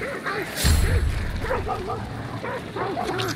Come on.